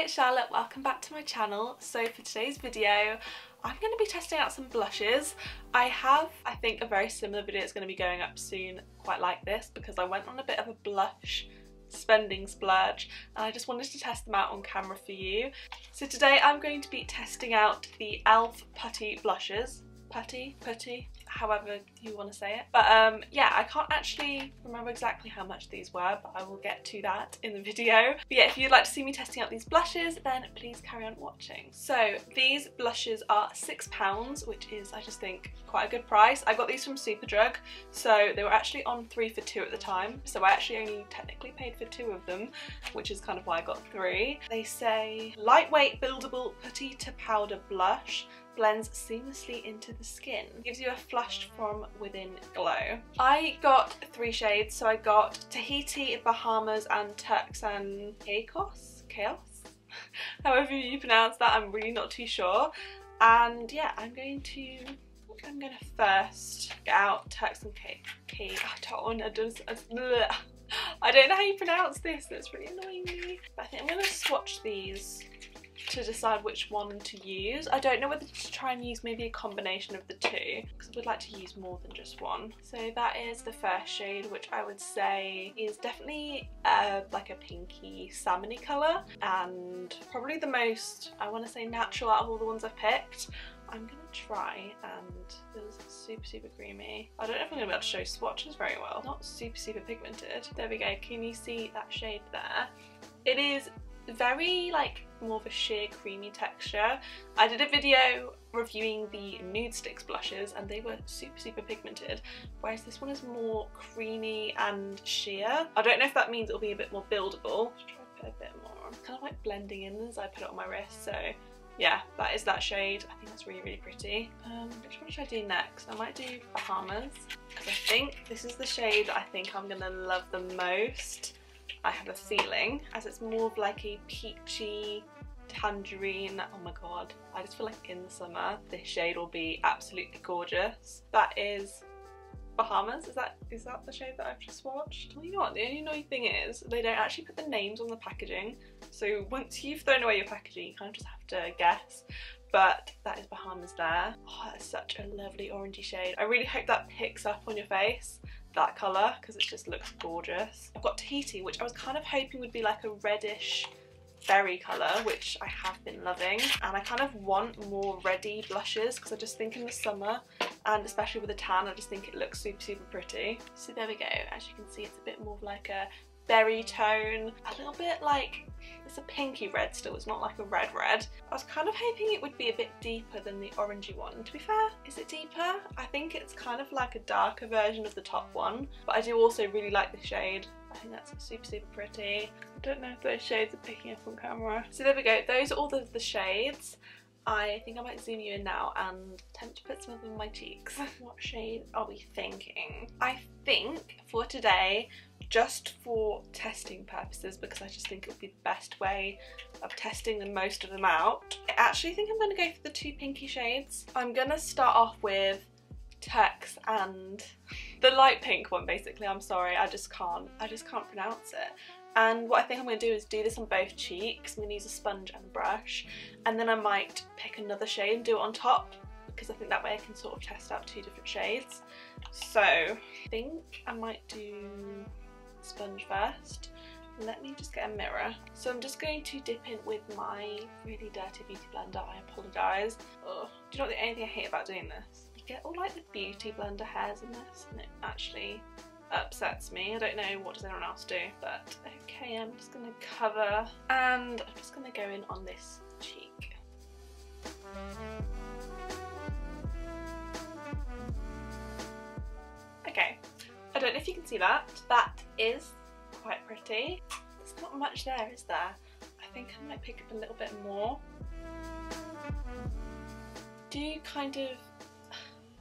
Hi, Charlotte, welcome back to my channel. So for today's video, I'm going to be testing out some blushes. I have, I think, a very similar video that's going to be going up soon quite like this because I went on a bit of a blush spending splurge and I just wanted to test them out on camera for you. So today I'm going to be testing out the e.l.f. Putty blushes. Putty? Putty? However you want to say it. But um, yeah, I can't actually remember exactly how much these were, but I will get to that in the video. But yeah, if you'd like to see me testing out these blushes, then please carry on watching. So these blushes are £6, which is, I just think, quite a good price. I got these from Superdrug, so they were actually on three for two at the time. So I actually only technically paid for two of them, which is kind of why I got three. They say lightweight buildable putty to powder blush blends seamlessly into the skin. Gives you a flushed from within glow. I got three shades, so I got Tahiti, Bahamas and Turks and Caicos? Chaos? However you pronounce that, I'm really not too sure. And yeah, I'm going to I'm gonna first get out Turks and Caicos. I don't, I don't, I don't know how you pronounce this, that's really annoying me. But I think I'm gonna swatch these to decide which one to use. I don't know whether to try and use maybe a combination of the two because I would like to use more than just one. So that is the first shade which I would say is definitely uh, like a pinky salmony colour and probably the most I want to say natural out of all the ones I've picked. I'm gonna try and this is super super creamy. I don't know if I'm gonna be able to show swatches very well. Not super super pigmented. There we go, can you see that shade there? It is very like more of a sheer creamy texture. I did a video reviewing the NudeStix blushes and they were super super pigmented whereas this one is more creamy and sheer. I don't know if that means it'll be a bit more buildable. Just try to put a bit more. It's kind of like blending in as I put it on my wrist so yeah that is that shade. I think that's really really pretty. Um, which one should I do next? I might do Bahamas because I think this is the shade I think I'm gonna love the most. I have a feeling, as it's more of like a peachy tangerine. Oh my god, I just feel like in the summer this shade will be absolutely gorgeous. That is Bahamas, is that is that the shade that I've just watched? Well, you know what, the only annoying thing is they don't actually put the names on the packaging. So once you've thrown away your packaging, you kind of just have to guess. But that is Bahamas there. Oh, that's such a lovely orangey shade. I really hope that picks up on your face that colour because it just looks gorgeous. I've got Tahiti which I was kind of hoping would be like a reddish berry colour which I have been loving and I kind of want more reddy blushes because I just think in the summer and especially with a tan I just think it looks super super pretty. So there we go as you can see it's a bit more of like a berry tone, a little bit like, it's a pinky red still, it's not like a red red. I was kind of hoping it would be a bit deeper than the orangey one. To be fair, is it deeper? I think it's kind of like a darker version of the top one, but I do also really like the shade. I think that's super, super pretty. I don't know if those shades are picking up on camera. So there we go, those are all the, the shades. I think I might zoom you in now and attempt to put some of them on my cheeks. what shade are we thinking? I think for today just for testing purposes because I just think it would be the best way of testing the most of them out. I actually think I'm going to go for the two pinky shades. I'm going to start off with Turks and the light pink one basically, I'm sorry, I just can't, I just can't pronounce it. And what I think I'm going to do is do this on both cheeks. I'm going to use a sponge and a brush. And then I might pick another shade and do it on top because I think that way I can sort of test out two different shades. So I think I might do sponge first. Let me just get a mirror. So I'm just going to dip in with my really dirty beauty blender. I apologise. Do you know the only thing I hate about doing this? You get all like the beauty blender hairs in this and it actually upsets me. I don't know what does anyone else do, but okay, I'm just gonna cover and I'm just gonna go in on this cheek. Okay, I don't know if you can see that. That is quite pretty. There's not much there, is there? I think I might pick up a little bit more. Do kind of,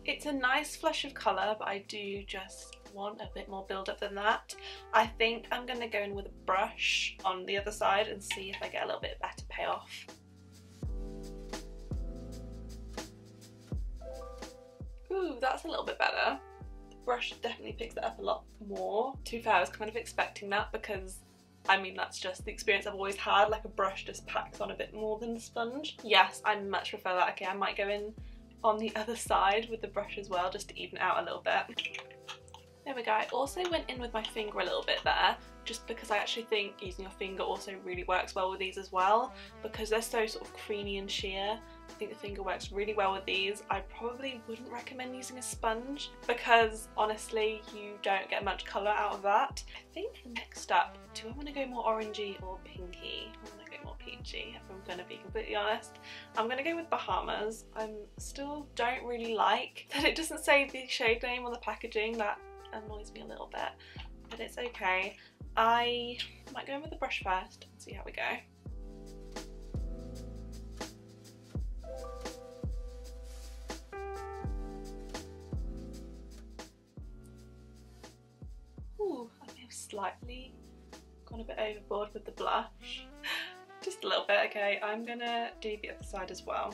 it's a nice flush of colour, but I do just want a bit more build up than that. I think I'm going to go in with a brush on the other side and see if I get a little bit better payoff. Ooh, that's a little bit better brush definitely picks it up a lot more. To fair, I was kind of expecting that because I mean that's just the experience I've always had, like a brush just packs on a bit more than the sponge. Yes, I much prefer that. Okay, I might go in on the other side with the brush as well just to even out a little bit. There we go. I also went in with my finger a little bit there just because I actually think using your finger also really works well with these as well because they're so sort of creamy and sheer. Think the finger works really well with these. I probably wouldn't recommend using a sponge because honestly you don't get much colour out of that. I think next up, do I want to go more orangey or pinky? I want to go more peachy if I'm going to be completely honest. I'm going to go with Bahamas. I still don't really like that it doesn't say the shade name on the packaging. That annoys me a little bit but it's okay. I might go in with the brush first and see how we go. Slightly gone a bit overboard with the blush. Just a little bit, okay. I'm gonna do the other side as well.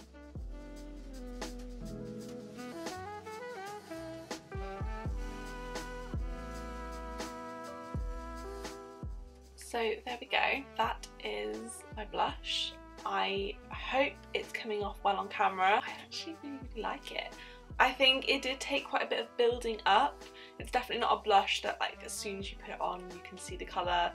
So there we go, that is my blush. I hope it's coming off well on camera. I actually really, really like it. I think it did take quite a bit of building up. It's definitely not a blush that like as soon as you put it on you can see the colour.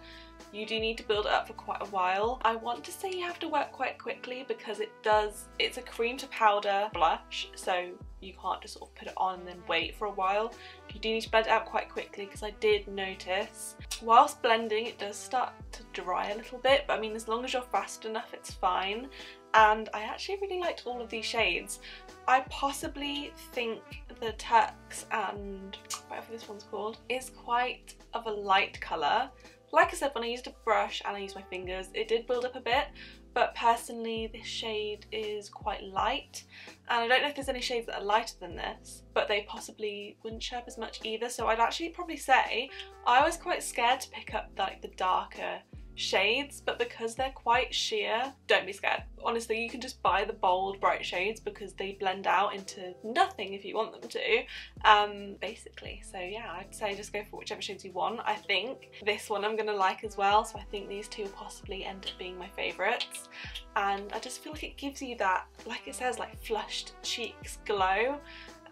You do need to build it up for quite a while. I want to say you have to work quite quickly because it does, it's a cream to powder blush so you can't just sort of put it on and then wait for a while. You do need to blend it out quite quickly because I did notice whilst blending it does start to dry a little bit but I mean as long as you're fast enough it's fine and I actually really liked all of these shades. I possibly think the Turks and whatever this one's called is quite of a light colour. Like I said, when I used a brush and I used my fingers, it did build up a bit, but personally this shade is quite light. And I don't know if there's any shades that are lighter than this but they possibly wouldn't show up as much either. So I'd actually probably say I was quite scared to pick up like the darker shades but because they're quite sheer don't be scared. Honestly you can just buy the bold bright shades because they blend out into nothing if you want them to um basically. So yeah I'd say just go for whichever shades you want. I think this one I'm gonna like as well so I think these two will possibly end up being my favorites. And I just feel like it gives you that like it says like flushed cheeks glow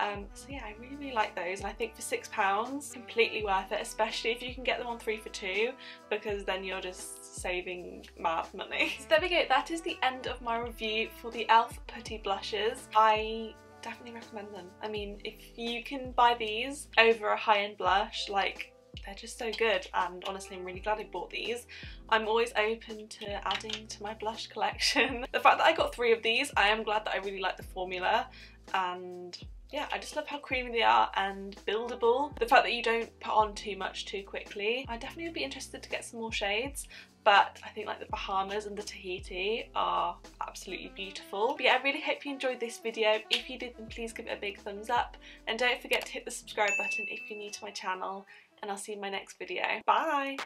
um, so yeah, I really, really like those and I think for £6, completely worth it, especially if you can get them on three for two because then you're just saving mad money. So there we go, that is the end of my review for the e.l.f. Putty Blushes. I definitely recommend them. I mean, if you can buy these over a high-end blush, like they're just so good and honestly I'm really glad I bought these. I'm always open to adding to my blush collection. the fact that I got three of these, I am glad that I really like the formula and yeah, I just love how creamy they are and buildable. The fact that you don't put on too much too quickly. I definitely would be interested to get some more shades but I think like the Bahamas and the Tahiti are absolutely beautiful. But yeah, I really hope you enjoyed this video. If you did, then please give it a big thumbs up. And don't forget to hit the subscribe button if you're new to my channel. And I'll see you in my next video. Bye!